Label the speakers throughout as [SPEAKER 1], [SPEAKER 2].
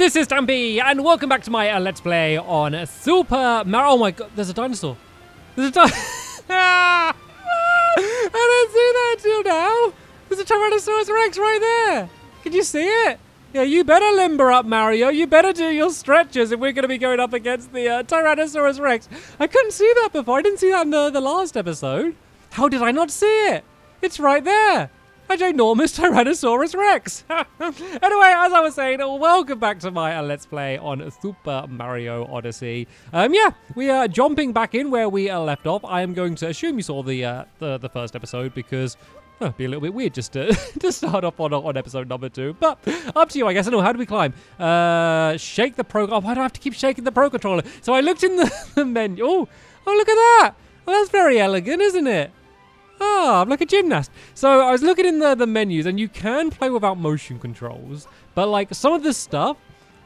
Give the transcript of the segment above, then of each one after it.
[SPEAKER 1] this is Stampy, and welcome back to my uh, Let's Play on Super Mario. Oh my god, there's a dinosaur. There's a dinosaur. I didn't see that until now. There's a Tyrannosaurus Rex right there. Can you see it? Yeah, you better limber up, Mario. You better do your stretches if we're going to be going up against the uh, Tyrannosaurus Rex. I couldn't see that before. I didn't see that in the, the last episode. How did I not see it? It's right there a ginormous Tyrannosaurus Rex. anyway, as I was saying, welcome back to my uh, Let's Play on Super Mario Odyssey. Um, yeah, we are jumping back in where we uh, left off. I am going to assume you saw the uh, the, the first episode because well, it'd be a little bit weird just to, to start off on, on episode number two. But up to you, I guess. I know. How do we climb? Uh, shake the pro... Oh, why do I have to keep shaking the pro controller? So I looked in the, the menu. Oh, oh, look at that. Well, that's very elegant, isn't it? Ah, I'm like a gymnast. So I was looking in the, the menus, and you can play without motion controls, but like some of this stuff,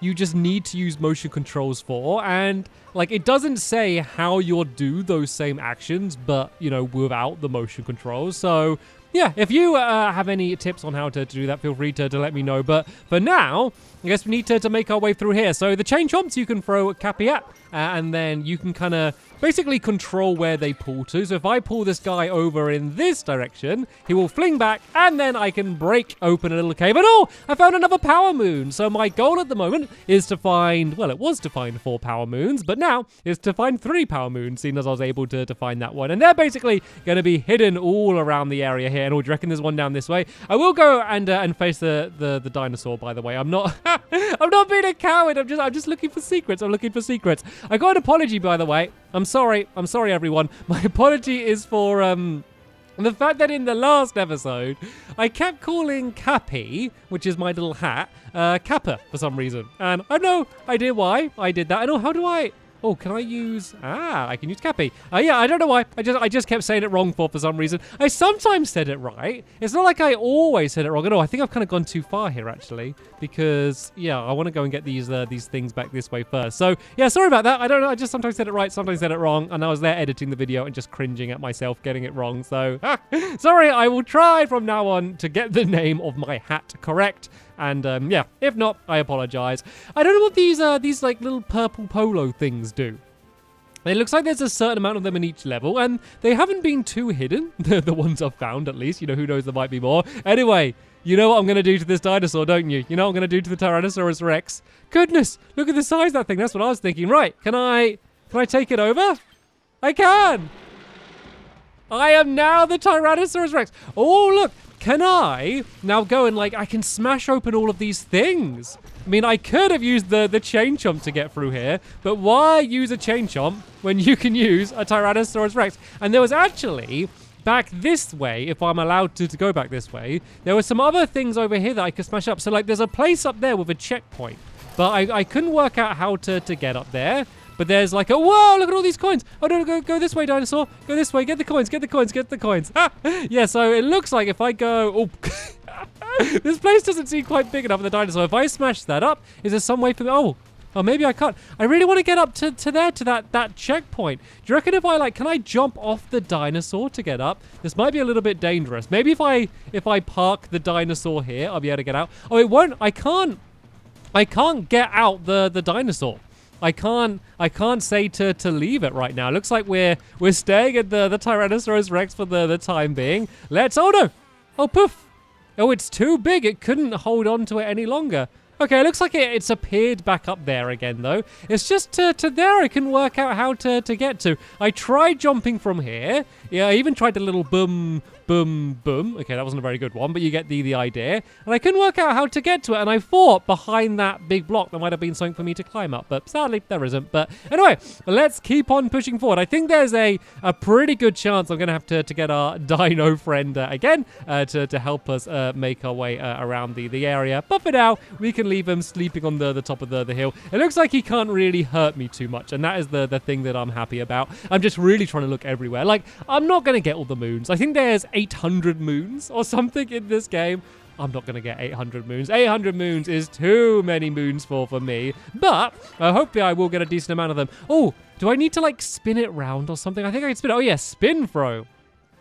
[SPEAKER 1] you just need to use motion controls for, and like it doesn't say how you'll do those same actions, but you know, without the motion controls. So yeah, if you uh, have any tips on how to, to, do that, feel free to, to let me know. But for now, I guess we need to, to make our way through here. So the chain chomps you can throw Cappy at, uh, and then you can kind of basically control where they pull to. So if I pull this guy over in this direction, he will fling back, and then I can break open a little cave. And oh, I found another power moon. So my goal at the moment is to find, well, it was to find four power moons, but now is to find three power moons, seeing as I was able to, to find that one. And they're basically going to be hidden all around the area here. And oh, do you reckon there's one down this way? I will go and uh, and face the, the, the dinosaur, by the way. I'm not I'm not being a coward. I'm just I'm just looking for secrets. I'm looking for secrets. I got an apology, by the way. I'm sorry. I'm sorry, everyone. My apology is for um, the fact that in the last episode, I kept calling Cappy, which is my little hat, uh, Kappa for some reason. And I have no idea why I did that. I know, how do I... Oh, can I use... Ah, I can use Cappy. Uh, yeah, I don't know why. I just I just kept saying it wrong for for some reason. I sometimes said it right. It's not like I always said it wrong. No, I think I've kind of gone too far here, actually. Because, yeah, I want to go and get these uh, these things back this way first. So, yeah, sorry about that. I don't know. I just sometimes said it right, sometimes said it wrong. And I was there editing the video and just cringing at myself getting it wrong. So, sorry. I will try from now on to get the name of my hat correct. And um, yeah, if not, I apologize. I don't know what these uh, these like little purple polo things do. It looks like there's a certain amount of them in each level, and they haven't been too hidden. the, the ones I've found, at least. You know, who knows, there might be more. Anyway, you know what I'm going to do to this dinosaur, don't you? You know what I'm going to do to the Tyrannosaurus Rex? Goodness, look at the size of that thing. That's what I was thinking. Right, can I, can I take it over? I can. I am now the Tyrannosaurus Rex. Oh, look, can I now go and like, I can smash open all of these things? I mean, I could have used the, the chain chomp to get through here, but why use a chain chomp when you can use a Tyrannosaurus Rex? And there was actually back this way, if I'm allowed to, to go back this way, there were some other things over here that I could smash up. So like there's a place up there with a checkpoint, but I, I couldn't work out how to, to get up there. But there's like a, whoa, look at all these coins. Oh, no, go, go this way, dinosaur. Go this way. Get the coins, get the coins, get the coins. Ah! yeah, so it looks like if I go, oh, this place doesn't seem quite big enough for the dinosaur. If I smash that up, is there some way for me? Oh, Oh, maybe I can't. I really want to get up to, to there, to that, that checkpoint. Do you reckon if I, like, can I jump off the dinosaur to get up? This might be a little bit dangerous. Maybe if I, if I park the dinosaur here, I'll be able to get out. Oh, it won't. I can't. I can't get out the, the dinosaur. I can't I can't say to to leave it right now. Looks like we're we're staying at the the Tyrannosaurus Rex for the the time being. Let's oh no. Oh poof. Oh, it's too big. It couldn't hold on to it any longer. Okay, it looks like it, it's appeared back up there again, though. It's just to, to there I can work out how to, to get to. I tried jumping from here. Yeah, I even tried the little boom, boom, boom. Okay, that wasn't a very good one, but you get the, the idea. And I couldn't work out how to get to it, and I thought behind that big block there might have been something for me to climb up, but sadly there isn't. But anyway, let's keep on pushing forward. I think there's a, a pretty good chance I'm going to have to, to get our dino friend uh, again uh, to, to help us uh, make our way uh, around the, the area. But for now, we can leave him sleeping on the, the top of the, the hill. It looks like he can't really hurt me too much, and that is the, the thing that I'm happy about. I'm just really trying to look everywhere. Like, I'm not going to get all the moons. I think there's 800 moons or something in this game. I'm not going to get 800 moons. 800 moons is too many moons for, for me. But hopefully I will get a decent amount of them. Oh, do I need to like spin it round or something? I think I can spin it. Oh yeah, spin throw.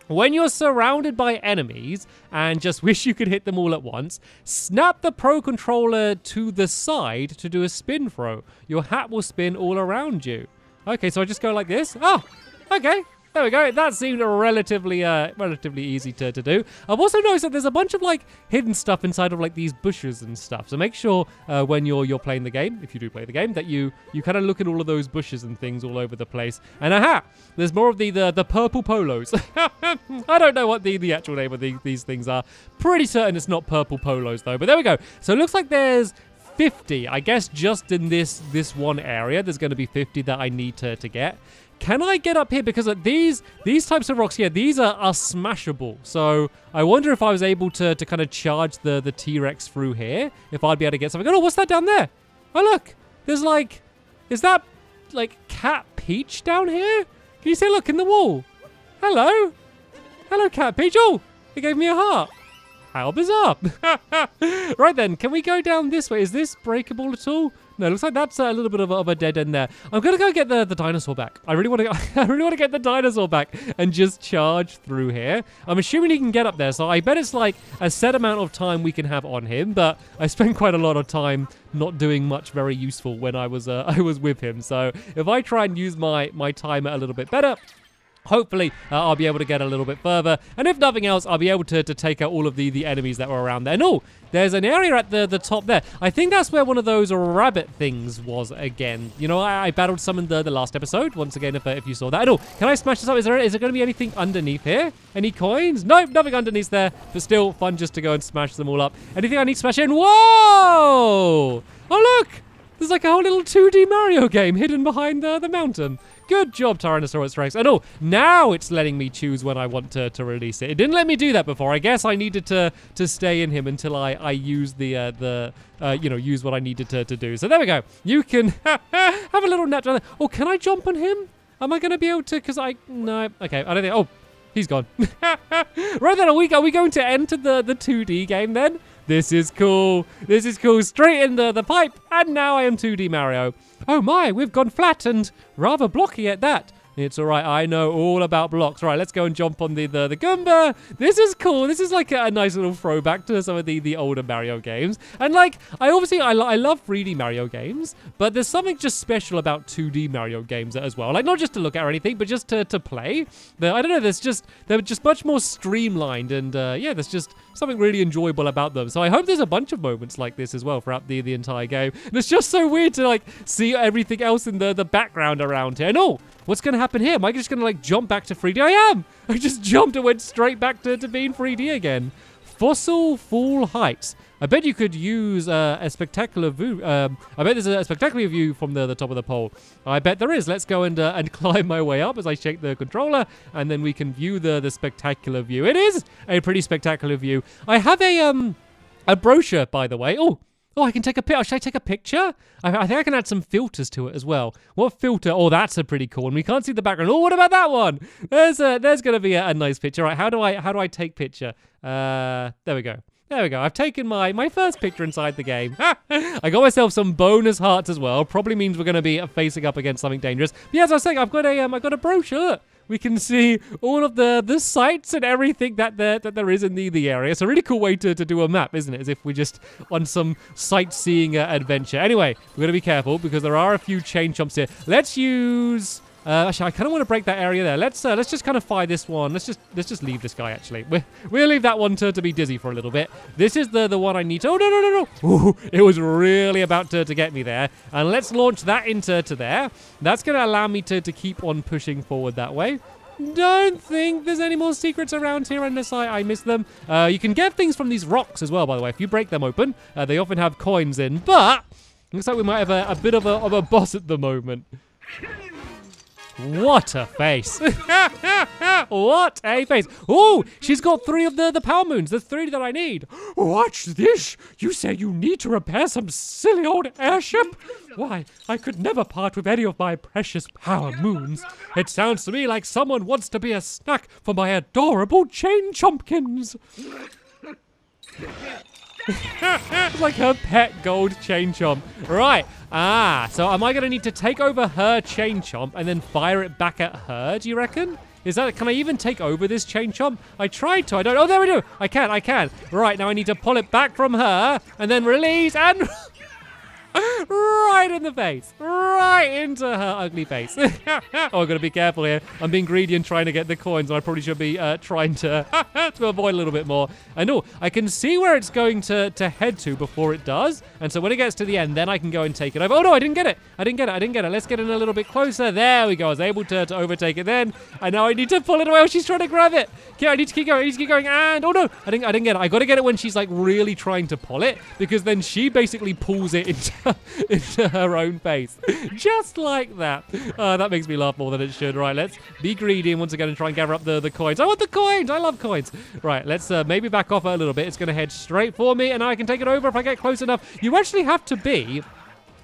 [SPEAKER 1] When you're surrounded by enemies and just wish you could hit them all at once, snap the Pro Controller to the side to do a spin throw. Your hat will spin all around you. Okay, so I just go like this. Oh, okay. There we go. That seemed relatively uh, relatively easy to, to do. I've also noticed that there's a bunch of like hidden stuff inside of like these bushes and stuff. So make sure uh, when you're you're playing the game, if you do play the game, that you you kind of look at all of those bushes and things all over the place. And aha, there's more of the the, the purple polos. I don't know what the the actual name of the, these things are. Pretty certain it's not purple polos though. But there we go. So it looks like there's 50. I guess just in this this one area, there's going to be 50 that I need to, to get. Can I get up here? Because uh, these these types of rocks here, these are, are smashable. So I wonder if I was able to, to kind of charge the, the T-Rex through here, if I'd be able to get something. Oh, what's that down there? Oh, look. There's like, is that like Cat Peach down here? Can you see, look, in the wall? Hello. Hello, Cat Peach. Oh, it gave me a heart. How bizarre. right then, can we go down this way? Is this breakable at all? No, looks like that's a little bit of a, of a, dead end there. I'm gonna go get the, the dinosaur back. I really want to. I really want to get the dinosaur back and just charge through here. I'm assuming he can get up there, so I bet it's like a set amount of time we can have on him. But I spent quite a lot of time not doing much very useful when I was uh, I was with him. So if I try and use my my timer a little bit better, Hopefully, uh, I'll be able to get a little bit further. And if nothing else, I'll be able to, to take out all of the, the enemies that were around there. No, there's an area at the, the top there. I think that's where one of those rabbit things was again. You know, I, I battled some in the, the last episode. Once again, if, uh, if you saw that. Oh, can I smash this up? Is there, is there going to be anything underneath here? Any coins? Nope, nothing underneath there. But still fun just to go and smash them all up. Anything I need to smash in? Whoa! Oh, look! There's like a whole little 2D Mario game hidden behind the, the mountain. Good job, Tyrannosaurus Rex. And oh, now it's letting me choose when I want to, to release it. It didn't let me do that before. I guess I needed to to stay in him until I, I use the, uh, the uh, you know, use what I needed to, to do. So there we go. You can have a little nap. Oh, can I jump on him? Am I going to be able to? Because I, no. Okay, I don't think, oh, he's gone. right then, are we, are we going to enter the, the 2D game then? This is cool. This is cool. Straight in the, the pipe. And now I am 2D Mario. Oh my, we've gone flat and rather blocky at that. It's all right. I know all about blocks. Right, let's go and jump on the the, the Goomba. This is cool. This is like a, a, nice little throwback to some of the, the older Mario games. And like, I obviously I, I love 3D Mario games, but there's something just special about 2D Mario games as well. Like not just to look at or anything, but just to, to play. The, I don't know. There's just they're just much more streamlined, and uh, yeah, there's just something really enjoyable about them. So I hope there's a bunch of moments like this as well throughout the the entire game. And it's just so weird to like see everything else in the the background around here. And oh, What's going to happen here? Am I just going to like jump back to 3D? I am! I just jumped and went straight back to, to being 3D again. Fossil Fall Heights. I bet you could use uh, a spectacular view. Um, I bet there's a spectacular view from the, the top of the pole. I bet there is. Let's go and uh, and climb my way up as I shake the controller, and then we can view the the spectacular view. It is a pretty spectacular view. I have a um a brochure, by the way. Oh, Oh, I can take a picture. Should I take a picture? I, I, think I can add some filters to it as well. What filter? Oh, that's a pretty cool one. We can't see the background. Oh, what about that one? There's a, there's going to be a, a, nice picture. Right, how do I how do I take picture? Uh, there we go. There we go. I've taken my my first picture inside the game. I got myself some bonus hearts as well. Probably means we're going to be facing up against something dangerous. But yeah, as I was saying, I've got a um, I got a brochure we can see all of the the sites and everything that there that there is in the the area. It's a really cool way to, to do a map, isn't it? As if we're just on some sightseeing uh, adventure. Anyway, we're gonna be careful because there are a few chain chomps here. Let's use uh, actually, I kind of want to break that area there. Let's uh, let's just kind of fire this one. Let's just let's just leave this guy. Actually, we we'll leave that one to, to be dizzy for a little bit. This is the the one I need to. Oh no no no no! Ooh, it was really about to, to get me there. And let's launch that into to there. That's going to allow me to to keep on pushing forward that way. Don't think there's any more secrets around here unless I, I miss them. Uh, you can get things from these rocks as well, by the way. If you break them open, uh, they often have coins in. But looks like we might have a, a bit of a, of a boss at the moment. What a face. what a face. Oh, she's got three of the, the power moons. The three that I need. Watch this. You say you need to repair some silly old airship? Why, I could never part with any of my precious power moons. It sounds to me like someone wants to be a snack for my adorable chain chompikins. Like her pet gold chain chomp. Right. Ah, so am I going to need to take over her chain chomp and then fire it back at her, do you reckon? Is that, can I even take over this chain chomp? I tried to, I don't, oh, there we go. I can, I can. Right, now I need to pull it back from her and then release and right in the face. Right into her ugly face. oh, I've got to be careful here. I'm being greedy and trying to get the coins. And I probably should be uh, trying to, to avoid a little bit more. I know. I can see where it's going to, to head to before it does. And so when it gets to the end, then I can go and take it over. Oh, no, I didn't get it. I didn't get it. I didn't get it. Let's get in a little bit closer. There we go. I was able to, to overtake it then. And now I need to pull it away. Oh, she's trying to grab it. Okay, I need to keep going. I need to keep going. And, oh, no. I didn't, I didn't get it. I got to get it when she's like really trying to pull it because then she basically pulls it into into her own face. Just like that. Uh, that makes me laugh more than it should. Right, let's be greedy and once again and try and gather up the, the coins. I want the coins! I love coins. Right, let's uh, maybe back off a little bit. It's going to head straight for me and I can take it over if I get close enough. You actually have to be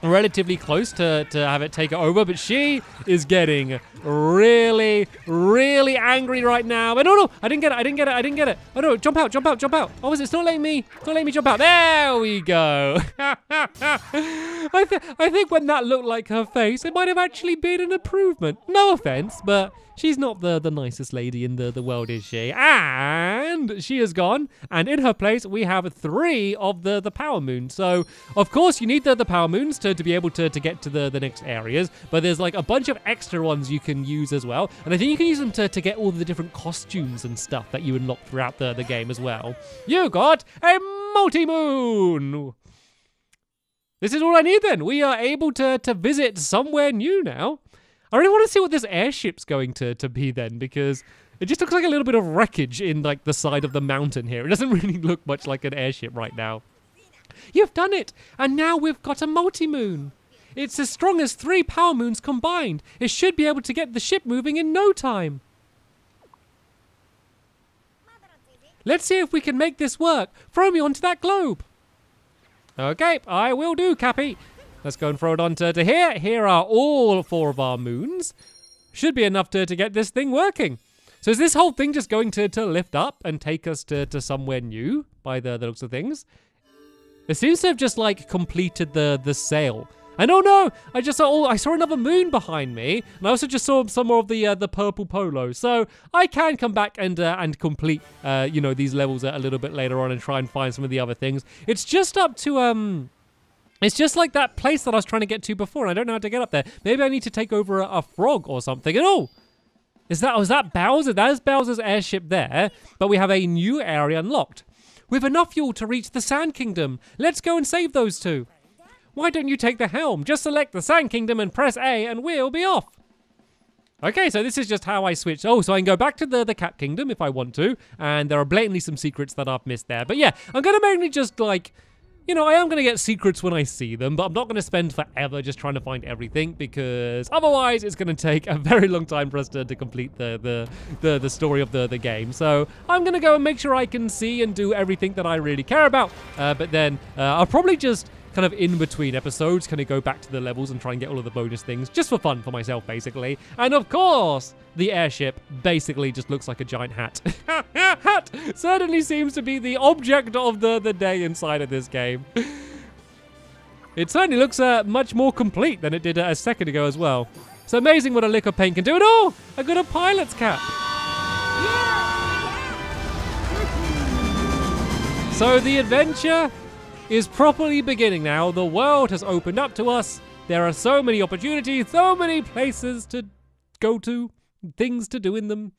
[SPEAKER 1] relatively close to, to have it take over, but she is getting really, really angry right now. And oh no, I didn't get it, I didn't get it, I didn't get it. Oh no, jump out, jump out, jump out. Oh, is it still letting me, still letting me jump out? There we go. I, th I think when that looked like her face, it might have actually been an improvement. No offense, but she's not the, the nicest lady in the, the world, is she? And she is gone. And in her place, we have three of the, the power moons. So, of course, you need the, the power moons to, to be able to, to get to the, the next areas. But there's like a bunch of extra ones you can use as well. And I think you can use them to, to get all the different costumes and stuff that you unlock throughout the, the game as well. You got a multi-moon! This is all I need then. We are able to, to visit somewhere new now. I really want to see what this airship's going to, to be then, because it just looks like a little bit of wreckage in like the side of the mountain here. It doesn't really look much like an airship right now. You've done it, and now we've got a multi-moon. It's as strong as three power moons combined. It should be able to get the ship moving in no time. Let's see if we can make this work. Throw me onto that globe. Okay, I will do, Cappy. Let's go and throw it onto to here. Here are all four of our moons. Should be enough to, to get this thing working. So is this whole thing just going to, to lift up and take us to, to somewhere new by the, the looks of things? It seems to have just like completed the, the sail. And oh no, I just saw oh, I saw another moon behind me, and I also just saw some more of the uh, the purple polo. So I can come back and uh, and complete uh, you know these levels a little bit later on and try and find some of the other things. It's just up to um. It's just like that place that I was trying to get to before, and I don't know how to get up there. Maybe I need to take over a, a frog or something. And oh, is that was that Bowser? That is Bowser's airship there, but we have a new area unlocked. We've enough fuel to reach the Sand Kingdom. Let's go and save those two. Why don't you take the helm? Just select the Sand Kingdom and press A and we'll be off. Okay, so this is just how I switch. Oh, so I can go back to the, the Cap Kingdom if I want to. And there are blatantly some secrets that I've missed there. But yeah, I'm going to mainly just like... You know, I am going to get secrets when I see them, but I'm not going to spend forever just trying to find everything because otherwise it's going to take a very long time for us to, to complete the, the, the, the story of the, the game. So I'm going to go and make sure I can see and do everything that I really care about. Uh, but then uh, I'll probably just kind of in between episodes, kind of go back to the levels and try and get all of the bonus things, just for fun for myself, basically. And of course, the airship basically just looks like a giant hat. hat certainly seems to be the object of the, the day inside of this game. It certainly looks uh, much more complete than it did uh, a second ago as well. It's amazing what a lick of paint can do. And oh, I got a pilot's cap. So the adventure is properly beginning now. The world has opened up to us. There are so many opportunities, so many places to go to, things to do in them.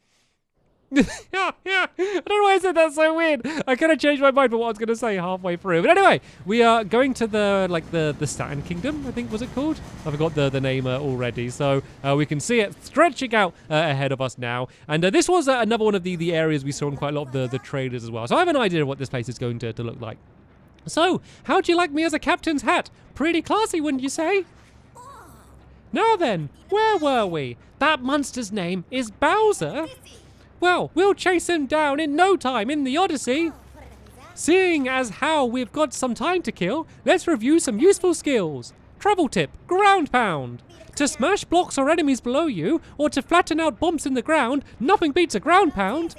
[SPEAKER 1] yeah, yeah. I don't know why I said that so weird. I kind of changed my mind for what I was going to say halfway through. But anyway, we are going to the like the the Sand Kingdom. I think was it called? I forgot the the name uh, already. So uh, we can see it stretching out uh, ahead of us now. And uh, this was uh, another one of the the areas we saw in quite a lot of the the trailers as well. So I have an idea of what this place is going to to look like. So, how'd you like me as a captain's hat? Pretty classy, wouldn't you say? Now then, where were we? That monster's name is Bowser. Well, we'll chase him down in no time in the Odyssey. Seeing as how we've got some time to kill, let's review some useful skills. Travel tip, ground pound. To smash blocks or enemies below you, or to flatten out bumps in the ground, nothing beats a ground pound.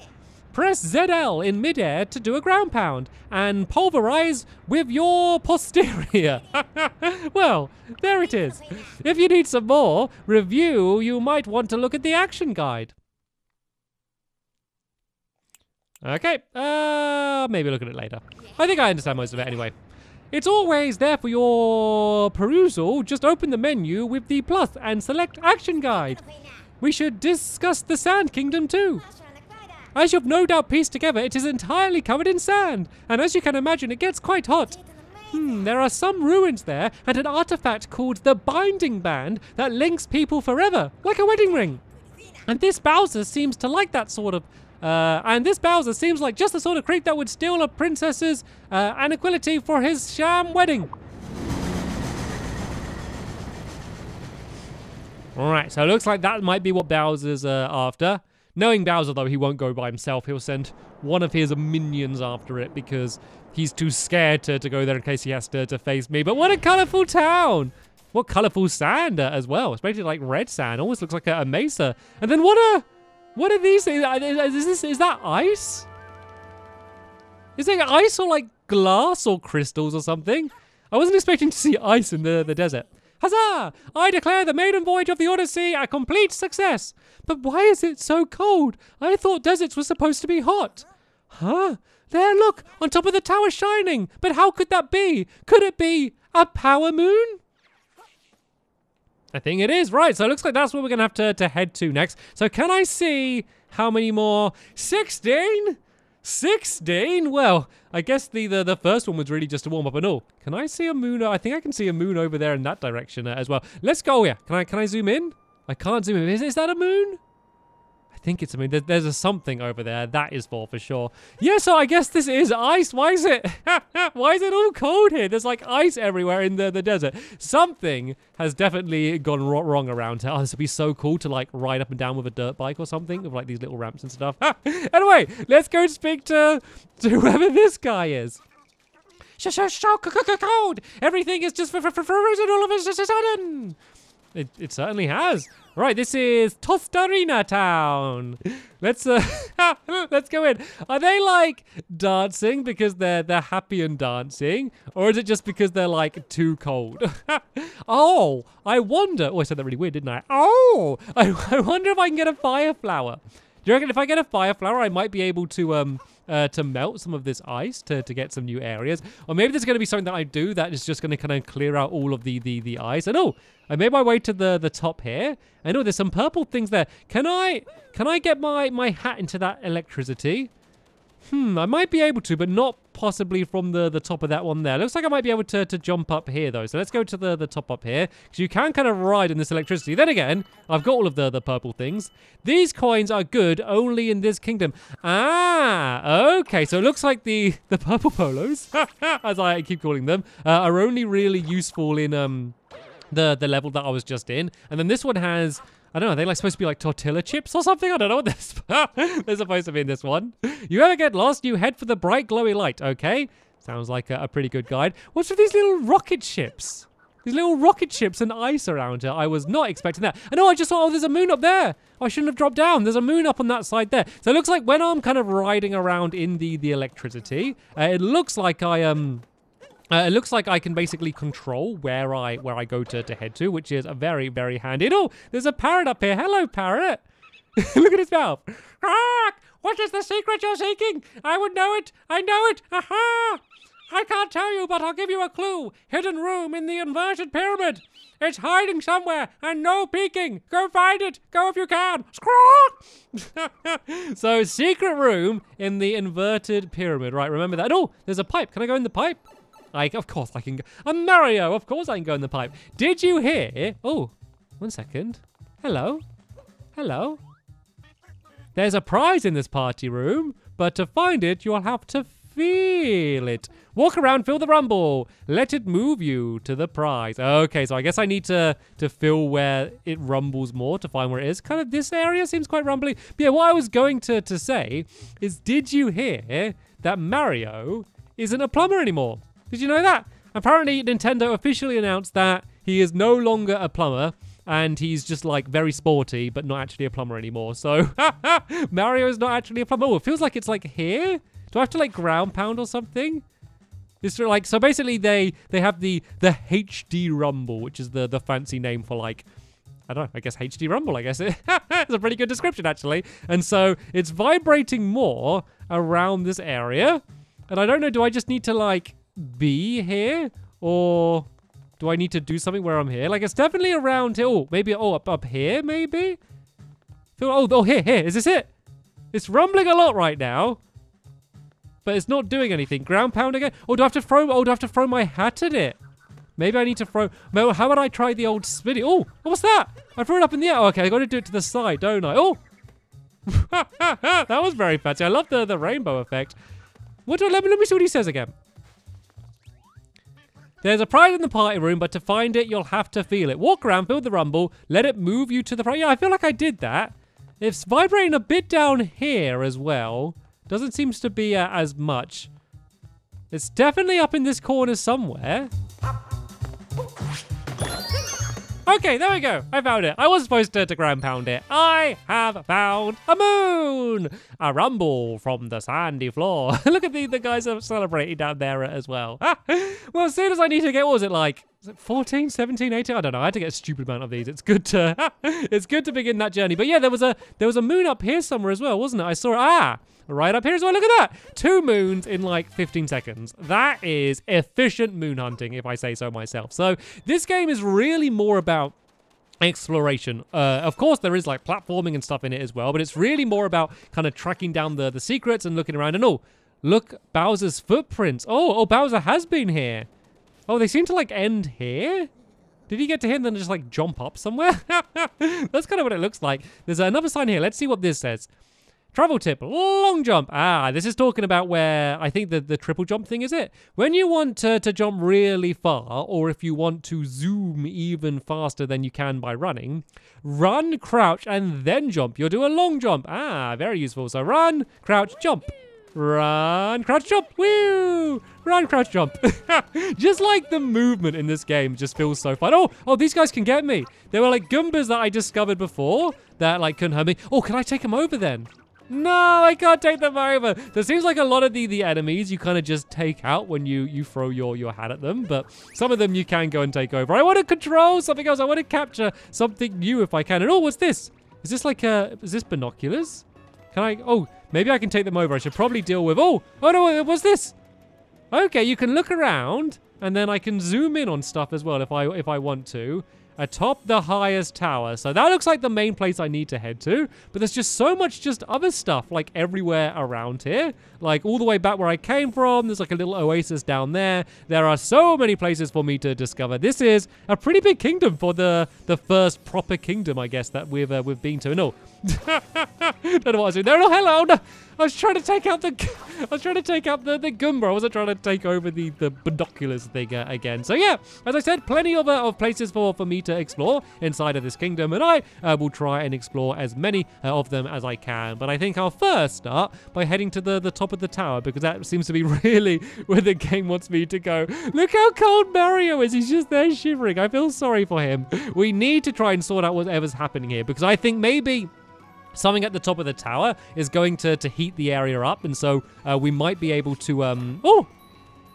[SPEAKER 1] Press ZL in midair to do a ground pound and pulverize with your posterior. well, there it is. If you need some more review, you might want to look at the action guide. Okay, uh, maybe look at it later. I think I understand most of it anyway. It's always there for your perusal. Just open the menu with the plus and select Action Guide. We should discuss the Sand Kingdom too. As you've no doubt pieced together, it is entirely covered in sand, and as you can imagine, it gets quite hot. Hmm, there are some ruins there, and an artifact called the Binding Band that links people forever, like a wedding ring. And this Bowser seems to like that sort of. Uh, and this Bowser seems like just the sort of creep that would steal a princess's uh, aniquility for his sham wedding. Alright, so it looks like that might be what Bowser's uh, after. Knowing Bowser, though, he won't go by himself. He'll send one of his minions after it because he's too scared to, to go there in case he has to, to face me. But what a colorful town! What colorful sand uh, as well. Especially like red sand. Almost looks like a, a mesa. And then what a... What are these things? Is, this, is that ice? Is it ice or like glass or crystals or something? I wasn't expecting to see ice in the, the desert. Huzzah! I declare the maiden voyage of the Odyssey a complete success. But why is it so cold? I thought deserts were supposed to be hot. Huh? There, look, on top of the tower shining. But how could that be? Could it be a power moon? I think it is, right. So it looks like that's where we're going to have to, to head to next. So can I see how many more? 16? 16? Well, I guess the, the, the first one was really just to warm up and all. Can I see a moon? I think I can see a moon over there in that direction uh, as well. Let's go here. Can I can I zoom in? I can't zoom in. Is, is that a moon? I think it's a moon. There, there's a something over there. That is for for sure. Yeah, so I guess this is ice. Why is it? why is it all cold here? There's like ice everywhere in the, the desert. Something has definitely gone wrong around here. Oh, this would be so cool to like ride up and down with a dirt bike or something with like these little ramps and stuff. anyway, let's go speak to, to whoever this guy is. So cold. Everything is just frozen all of a sudden. It, it certainly has. Right, this is Tostarena Town. Let's uh, let's go in. Are they like dancing because they're they're happy and dancing, or is it just because they're like too cold? oh, I wonder. Oh, I said that really weird, didn't I? Oh, I, I wonder if I can get a fire flower. Do you reckon if I get a fire flower, I might be able to um uh, to melt some of this ice to, to get some new areas. Or maybe there's going to be something that I do that is just going to kind of clear out all of the, the, the ice. And oh, I made my way to the, the top here. I know there's some purple things there. Can I can I get my, my hat into that electricity? Hmm, I might be able to, but not possibly from the, the top of that one there. Looks like I might be able to, to jump up here, though. So let's go to the, the top up here, because you can kind of ride in this electricity. Then again, I've got all of the, the purple things. These coins are good only in this kingdom. Ah, okay. So it looks like the, the purple polos, as I keep calling them, uh, are only really useful in um the, the level that I was just in. And then this one has I don't know, are they like supposed to be like tortilla chips or something? I don't know what they're, they're supposed to be in this one. You ever get lost, you head for the bright glowy light, okay? Sounds like a, a pretty good guide. What's with these little rocket ships? These little rocket ships and ice around here. I was not expecting that. I know, I just thought, oh, there's a moon up there. I shouldn't have dropped down. There's a moon up on that side there. So it looks like when I'm kind of riding around in the, the electricity, uh, it looks like I am... Um, uh, it looks like I can basically control where I where I go to, to head to, which is a very, very handy. Oh, there's a parrot up here. Hello, parrot. Look at his mouth. Ah, what is the secret you're seeking? I would know it. I know it. Aha! I can't tell you, but I'll give you a clue. Hidden room in the inverted pyramid. It's hiding somewhere, and no peeking. Go find it. Go if you can. so, secret room in the inverted pyramid. Right, remember that. Oh, there's a pipe. Can I go in the pipe? Like, of course I can go. I'm Mario. Of course I can go in the pipe. Did you hear? Oh, one second. Hello. Hello. There's a prize in this party room, but to find it, you'll have to feel it. Walk around, feel the rumble. Let it move you to the prize. Okay, so I guess I need to to feel where it rumbles more to find where it is. Kind of this area seems quite rumbly. But yeah, what I was going to, to say is, did you hear that Mario isn't a plumber anymore? Did you know that? Apparently, Nintendo officially announced that he is no longer a plumber and he's just like very sporty, but not actually a plumber anymore. So Mario is not actually a plumber. Oh, it feels like it's like here. Do I have to like ground pound or something? It's like so basically they they have the the HD Rumble, which is the the fancy name for like I don't know, I guess HD Rumble, I guess. it's a pretty good description, actually. And so it's vibrating more around this area. And I don't know, do I just need to, like, be here? Or do I need to do something where I'm here? Like, it's definitely around here. Oh, maybe, oh, up, up here, maybe? Oh, oh, here, here. Is this it? It's rumbling a lot right now. But it's not doing anything. Ground pound again? Oh, do I have to throw, oh, do I have to throw my hat at it? Maybe I need to throw, well, how about I try the old spinny? Oh, what's that? I threw it up in the air. Oh, okay, I got to do it to the side, don't I? Oh, that was very fancy. I love the, the rainbow effect. What do, let, me, let me see what he says again. There's a prize in the party room, but to find it, you'll have to feel it. Walk around, feel the rumble, let it move you to the front. Yeah, I feel like I did that. It's vibrating a bit down here as well. Doesn't seem to be uh, as much. It's definitely up in this corner somewhere. Okay, there we go. I found it. I was supposed to, to ground pound it. I have found a moon. A rumble from the sandy floor. Look at the, the guys are celebrating down there as well. Ah, well, as soon as I need to get, what was it like? Is it 14, 17, 18? I don't know. I had to get a stupid amount of these. It's good to, it's good to begin that journey. But yeah, there was a, there was a moon up here somewhere as well, wasn't it? I saw it. Ah, right up here as well. Look at that. Two moons in like 15 seconds. That is efficient moon hunting, if I say so myself. So this game is really more about exploration. Uh, of course, there is like platforming and stuff in it as well, but it's really more about kind of tracking down the, the secrets and looking around. And oh, look, Bowser's footprints. Oh, oh, Bowser has been here. Oh, they seem to like end here. Did he get to here and then just like jump up somewhere? That's kind of what it looks like. There's another sign here. Let's see what this says. Travel tip, long jump. Ah, this is talking about where I think the, the triple jump thing is it. When you want to, to jump really far, or if you want to zoom even faster than you can by running, run, crouch, and then jump. You'll do a long jump. Ah, very useful. So run, crouch, jump. Run, crouch, jump, woo! Run, crouch, jump. just like the movement in this game just feels so fun. Oh, oh, these guys can get me. They were like Goombas that I discovered before that like couldn't hurt me. Oh, can I take them over then? No, I can't take them over. There seems like a lot of the, the enemies you kind of just take out when you, you throw your, your hat at them, but some of them you can go and take over. I want to control something else. I want to capture something new if I can. And oh, what's this? Is this like a, is this binoculars? Can I, oh, maybe I can take them over. I should probably deal with, oh, oh no, what's this? Okay, you can look around and then I can zoom in on stuff as well if I, if I want to atop the highest tower. So that looks like the main place I need to head to. But there's just so much just other stuff like everywhere around here. Like all the way back where I came from, there's like a little oasis down there. There are so many places for me to discover. This is a pretty big kingdom for the the first proper kingdom, I guess, that we've uh, we've been to. No, don't know what I was doing there. No, hello. No. I was trying to take out the, I was trying to take out the, the Goomba. I wasn't trying to take over the, the binoculars thing uh, again. So yeah, as I said, plenty of, uh, of places for, for me to explore inside of this kingdom, and I uh, will try and explore as many uh, of them as I can. But I think I'll first start by heading to the, the top of the tower, because that seems to be really where the game wants me to go. Look how cold Mario is. He's just there shivering. I feel sorry for him. We need to try and sort out whatever's happening here, because I think maybe something at the top of the tower is going to, to heat the area up. And so uh, we might be able to, um, oh,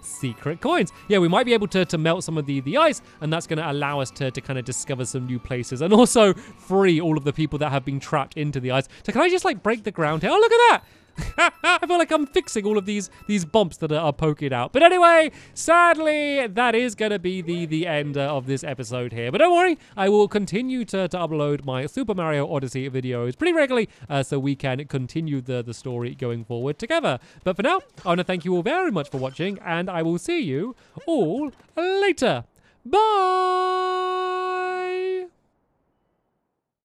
[SPEAKER 1] secret coins. Yeah, we might be able to, to melt some of the, the ice, and that's going to allow us to, to kind of discover some new places and also free all of the people that have been trapped into the ice. So can I just like break the ground here? Oh, look at that. I feel like I'm fixing all of these these bumps that are, poking out. But anyway, sadly, that is going to be the, the end uh, of this episode here. But don't worry, I will continue to, to upload my Super Mario Odyssey videos pretty regularly uh, so we can continue the, the story going forward together. But for now, I want to thank you all very much for watching, and I will see you all later. Bye!